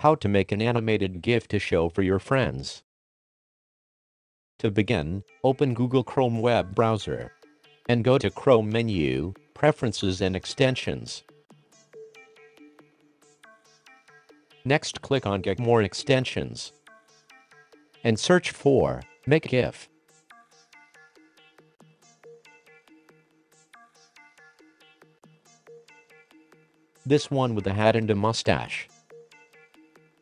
how to make an animated GIF to show for your friends. To begin, open Google Chrome web browser and go to Chrome menu, Preferences and Extensions. Next click on Get More Extensions and search for Make GIF. This one with a hat and a mustache.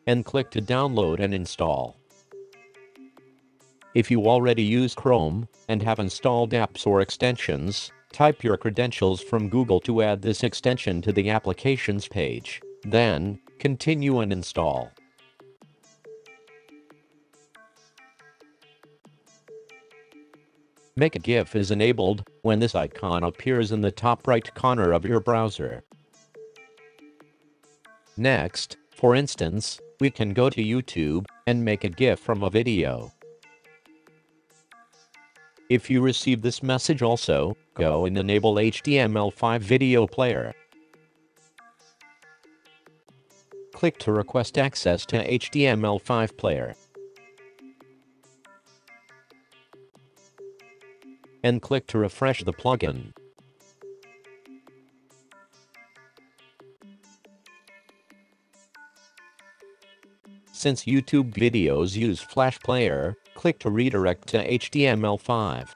And click to download and install. If you already use Chrome and have installed apps or extensions, type your credentials from Google to add this extension to the applications page. Then, continue and install. Make a GIF is enabled when this icon appears in the top right corner of your browser. Next, for instance, we can go to YouTube and make a GIF from a video. If you receive this message also, go and enable HTML5 video player. Click to request access to HTML5 player. And click to refresh the plugin. Since YouTube videos use Flash Player, click to redirect to HTML5.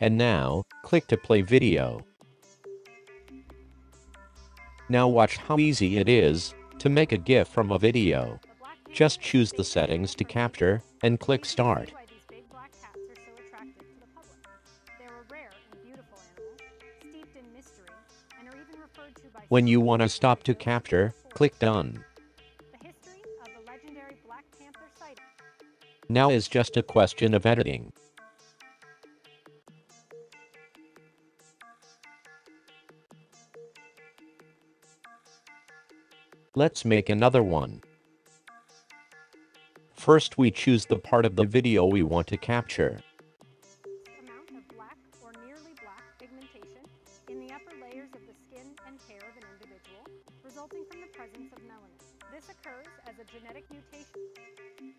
And now, click to play video. Now watch how easy it is to make a GIF from a video. Just choose the settings to capture and click start. When you want to stop to capture, click done. Now is just a question of editing. Let's make another one. First we choose the part of the video we want to capture. resulting from the presence of melanin. This occurs as a genetic mutation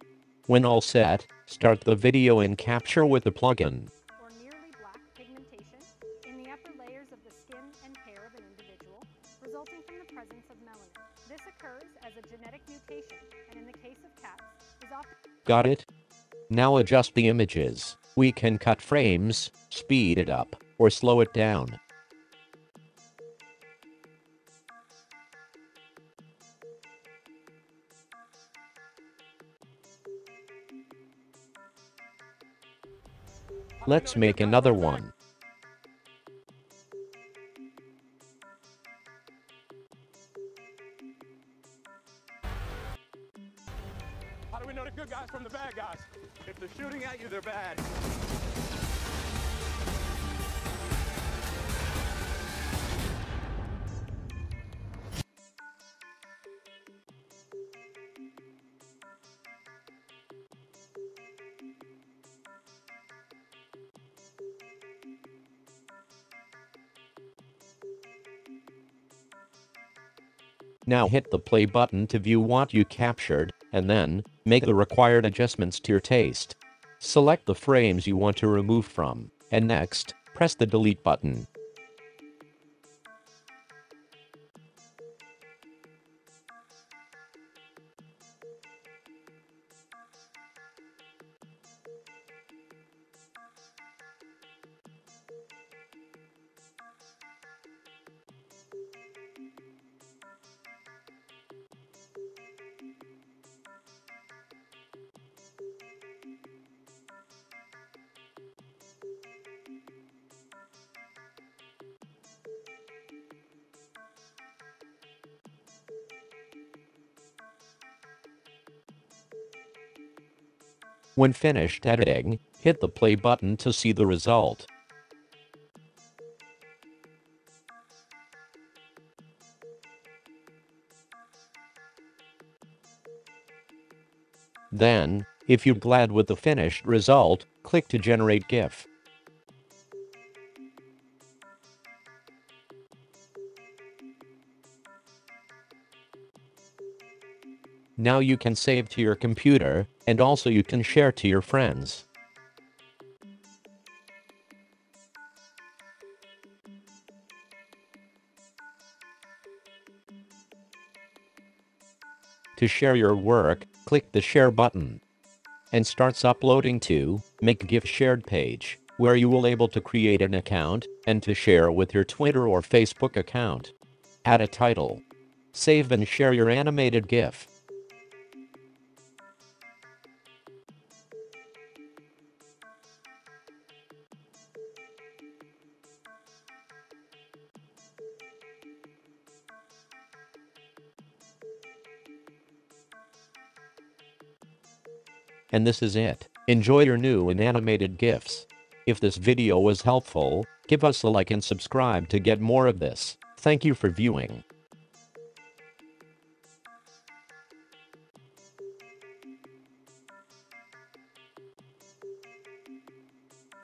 When all set, start the video in Capture with the plugin. or nearly black pigmentation in the upper layers of the skin and hair of an individual, resulting from the presence of melanin. This occurs as a genetic mutation and in the case of cats is often Got it? Now adjust the images. We can cut frames, speed it up, or slow it down. Let's make another one. How do we know the good guys from the bad guys? If they're shooting at you, they're bad. Now hit the play button to view what you captured, and then, make the required adjustments to your taste. Select the frames you want to remove from, and next, press the delete button. When finished editing, hit the play button to see the result. Then, if you're glad with the finished result, click to generate GIF. Now you can save to your computer, and also you can share to your friends. To share your work, click the share button and starts uploading to Make GIF Shared page, where you will able to create an account and to share with your Twitter or Facebook account. Add a title. Save and share your animated GIF. And this is it. Enjoy your new and animated GIFs. If this video was helpful, give us a like and subscribe to get more of this. Thank you for viewing.